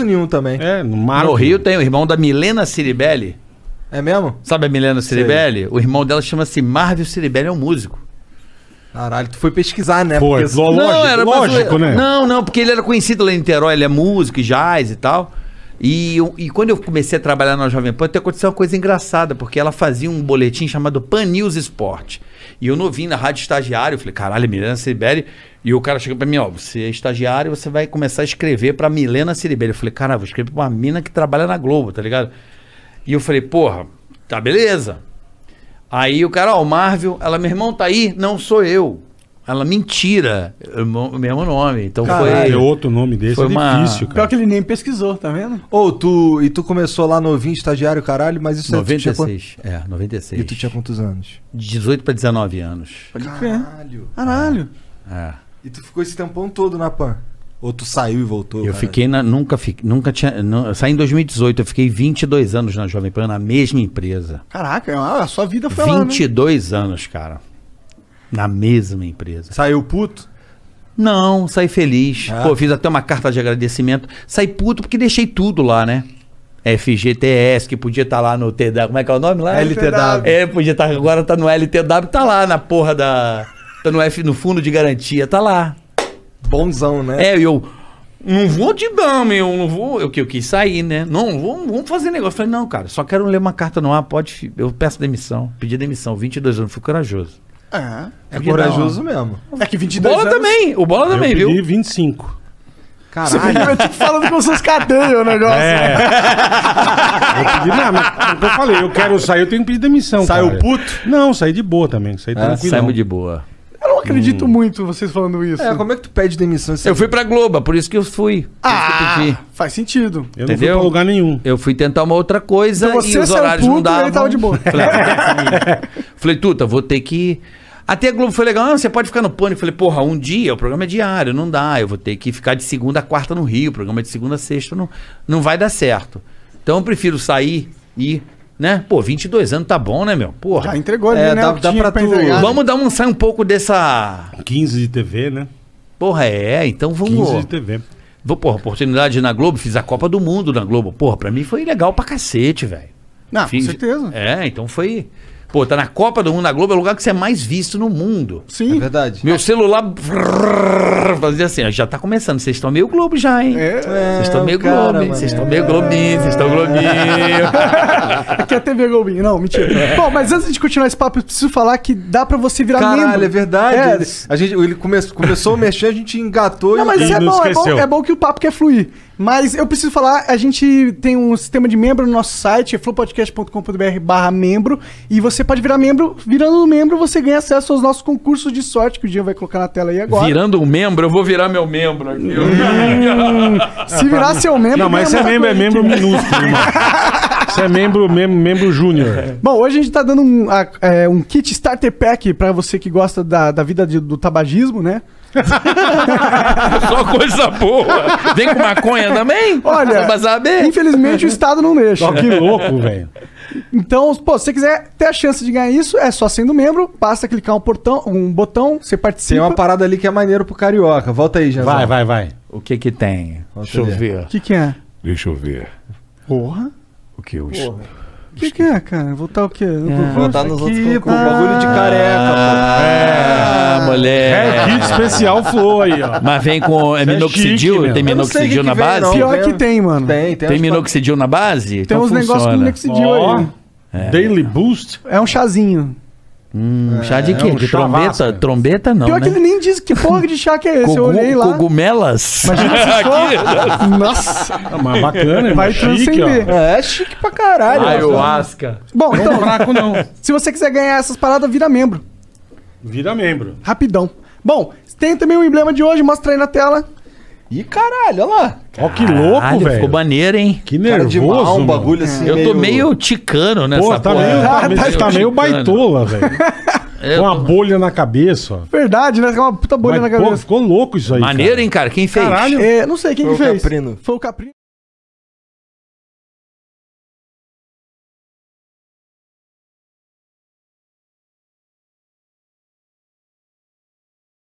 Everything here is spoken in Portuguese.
nenhum também. É, É, no mar. No Rio tem o irmão da Milena Ciribelli. mesmo? Sabe a Milena Ciribelli? O irmão dela chama-se Marvel Ciribelli, é um músico. Caralho, tu foi pesquisar, né? Foi, Porque- lógico, não, era mais- lógico, né? Não, não, porque ele era conhecido lá em Niterói, ele é músico, e jazz e tal. E, e quando eu comecei a trabalhar na Jovem Pan, até aconteceu uma coisa engraçada, porque ela fazia um boletim chamado Pan News Sport. E eu novinho na rádio estagiário, eu falei, caralho, Milena Ciribelli. E o cara chegou pra mim, ó, você é estagiário, você vai começar a escrever pra Milena Ciribelli. Eu falei, cara, vou escrever pra uma mina que trabalha na Globo, tá ligado? E eu falei, porra, tá beleza. Aí o cara, ó, o Marvel, ela, meu irmão tá aí? Não sou eu. Ela, mentira, o mesmo nome. Então Caralho, foi. é outro nome desse foi é uma- difícil, Pior cara. que ele nem pesquisou, tá vendo? Ô, tu. E tu começou lá novinho, estagiário, caralho, mas isso aí tu tinha 96. É, 96. E tu tinha quantos anos? De 18 pra 19 anos. Pode crer. Caralho. Caralho. É. E tu ficou esse tempão todo na PAN? Ou tu saiu e voltou? Eu cara? fiquei na. Nunca, fi- nunca tinha. não- eu saí em 2018, eu fiquei 22 anos na Jovem Pan, na mesma empresa. Caraca, a sua vida foi lá, né? 22 anos, cara. Na mesma empresa. Saiu puto? Não, saí feliz. Ah. Pô, fiz até uma carta de agradecimento. Saí puto porque deixei tudo lá, né? FGTS, que podia estar lá no TW. Como é que é o nome lá? LTW. É, podia estar. Agora tá no LTW, tá lá na porra da. Tá no, F, no fundo de garantia, tá lá. Bonzão, né? É, eu. Não vou te dar, meu. Não vou. Eu, que eu quis sair, né? Não, vamos, vamos fazer negócio. Eu falei, não, cara, só quero ler uma carta no ar, pode. Eu peço demissão. Pedi demissão, 22 anos, fui corajoso. É. É corajoso mesmo. É que 22 Bola anos... também, o Bola também, eu viu? pedi 25. Você Caralho. pediu, eu tô falando com seus cadeias o negócio. É. eu pedi, não, mas eu falei, eu quero sair, eu tenho que pedir demissão. Saiu cara. puto? Não, saí de boa também. Saí tranquilo. É, Saímos de boa. Eu não acredito muito vocês falando isso. É, como é que tu pede demissão? Eu fui pra Globo, por isso que eu fui. Que eu pedi. Ah, faz sentido. Eu não fui Entendeu? pra lugar nenhum. Eu fui tentar uma outra coisa Então e você os horários não puto e davam. ele tava de boa. Falei, falei, Tuta, vou ter que... Até a Globo foi legal, ah, você pode ficar no pânico. Falei, porra, um dia, o programa é diário, não dá. Eu vou ter que ficar de segunda a quarta no Rio, o programa é de segunda a sexta, não, não vai dar certo. Então eu prefiro sair e, né? Pô, 22 anos tá bom, né, meu? Porra. Já entregou ali, É, né? dá- que dá tinha pra tu- entregar. Vamos dar um, sair um pouco dessa... 15 de TV, né? Porra, é, então 15 vamos... de TV. Vou, porra, oportunidade na Globo, fiz a Copa do Mundo na Globo. Porra, pra mim foi legal pra cacete, velho. Não, com Fiz- certeza. É, então foi. Pô, tá na Copa do Mundo na Globo, é o lugar que você é mais visto no mundo. É Sim. verdade. Meu celular fazia assim, ó, já tá começando. Vocês estão meio Globo já, hein? É. Vocês estão meio cara, Globo. Vocês estão meio Globinho, vocês estão Globinho. Aqui é a TV Globinho. Não, mentira. Bom, mas antes de continuar esse papo, eu preciso falar que dá pra você virar Caralho, membro. é verdade. É. Ele, a gente, ele come, começou a mexer, a gente engatou Não, e... mas E isso é bom, é bom, esqueceu. é bom que o papo quer fluir. Mas eu preciso falar, a gente tem um sistema de membro no nosso site, é flowpodcast.com.br barra membro, e você pode virar membro, virando membro você ganha acesso aos nossos concursos de sorte, que o Diego vai colocar na tela aí agora. Virando um membro, eu vou virar meu membro aqui. Se virar seu membro... Não, mas você é membro, é membro minúsculo. irmão. Você é membro, membro, membro júnior. Bom, hoje a gente tá dando um, a- é, um kit starter pack pra você que gosta da, da vida de- do tabagismo, né? Só coisa boa. Vem com maconha também? Olha, Pra saber? Infelizmente o Estado não deixa. Ó, que louco, velho. Então, pô, se você quiser ter a chance de ganhar isso, é só sendo membro, basta clicar um, portão, um botão, você participa. Tem uma parada ali que é maneiro pro carioca. Volta aí, Janzão. Vai, vai, vai. O que que tem? Deixa eu ver. O que que é? Deixa eu ver. Porra. O que eu... O que que é, cara? Voltar o quê? Voltar nos outros Aqui, concursos. pô. Bagulho de careca, Ah, É mulher. kit especial Flow aí, ó. Mas vem com é é minoxidil? chique, meu. tem que minoxidil que na vem, base? não. Pior que tem, mano. Tem, tem. Tem minoxidil na base? Tem Então uns negócios com minoxidil Ó, aí. Daily Boost. É um chazinho. Hum, chá de quê? um de chavasca. trombeta? Trombeta não, Pior né? que ele nem diz que porra de chá que é esse. eu Cogu- olhei lá. Cogumelas? Imagina se for. Nossa. Ah, mas bacana, Vai transcender. ó. É, é chique pra caralho. Ayahuasca. Bom, Não então, fraco, não. se você quiser ganhar essas paradas, vira membro. Vira membro. Rapidão. Bom, tem também o emblema de hoje, mostra aí na tela. Ih, caralho, olha lá. Ó, que louco, velho. Ficou maneiro, hein? Que Cara de nervoso, mal, um bagulho assim Eu tô meio ticano nessa Pô, tá porra. meio, tá, Ah, meio- tá tá meio baitola, velho. Com uma bolha na cabeça, ó. Verdade, né? Com uma puta bolha Mas, na pô, cabeça. ficou louco isso aí. Maneiro, cara. hein, cara? Quem fez? Caralho. É, não sei quem Foi que o fez. Caprino. Foi o Caprino.